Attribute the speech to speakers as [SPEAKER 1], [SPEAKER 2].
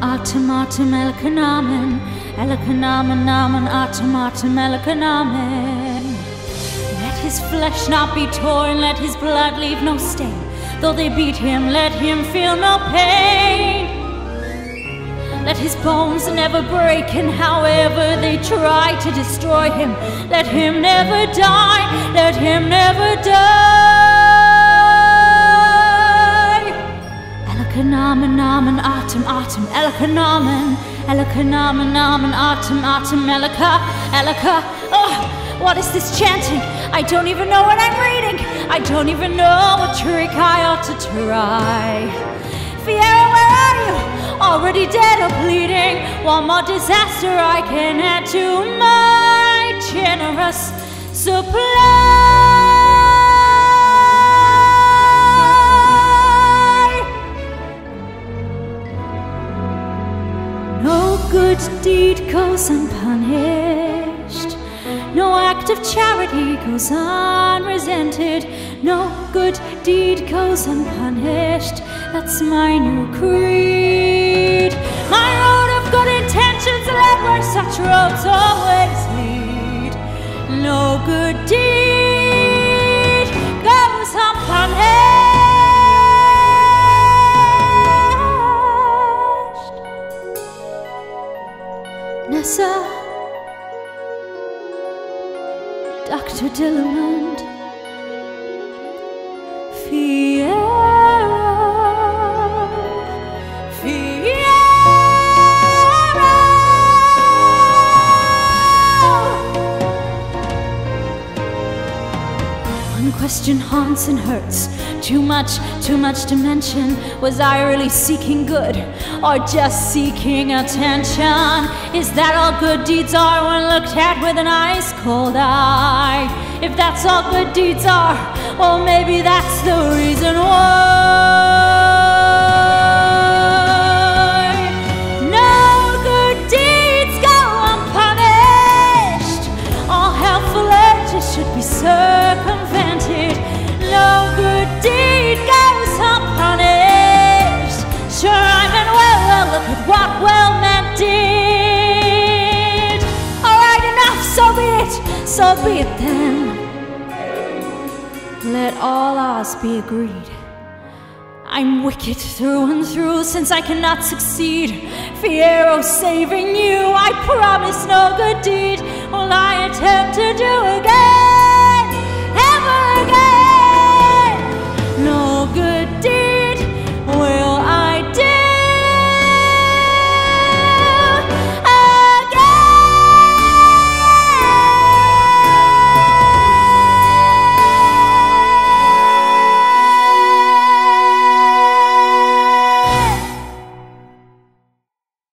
[SPEAKER 1] Atem, Atem, Elkanamen. Elkanamen, Namen, Atem, Atem, Elkanamen. Let his flesh not be torn, let his blood leave no stain. Though they beat him, let him feel no pain. Let his bones never break, and however they try to destroy him, let him never die, let him never die. Atem, Elkanamen, Elkanamen, Namen, Atem, Atem, Elka, Elka. Oh, what is this chanting? I don't even know what I'm reading. I don't even know what trick I ought to try. Fiyero, where are you? Already dead or bleeding. One more disaster I can add to my generous supply. Good deed goes unpunished. No act of charity goes unresented. No good deed goes unpunished. That's my new creed. My road of good intentions led where such roads always lead. No good deed Nessa. Dr. Dillamond, Fiyero, question haunts and hurts. Too much, too much to mention. Was I really seeking good or just seeking attention? Is that all good deeds are when looked at with an ice cold eye? If that's all good deeds are, well, maybe that's the reason so be it then. Let all Oz be agreed. I'm wicked through and through since I cannot succeed. Fiyero saving you, I promise no good deed will I attempt to do again.